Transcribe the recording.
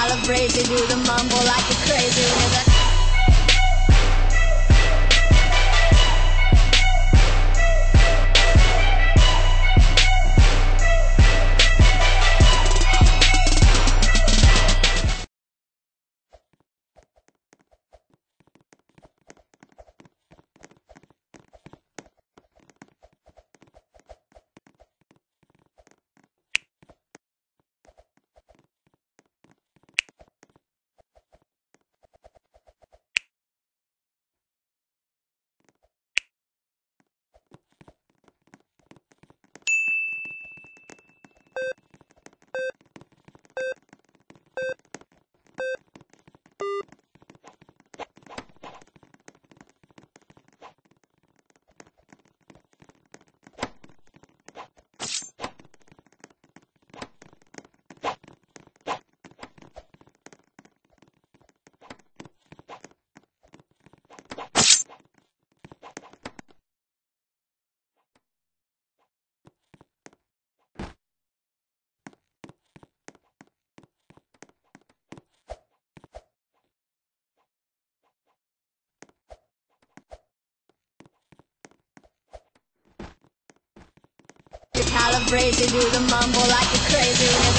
Calibrated, do the mumble like a crazy with calibrated, do the mumble like a crazy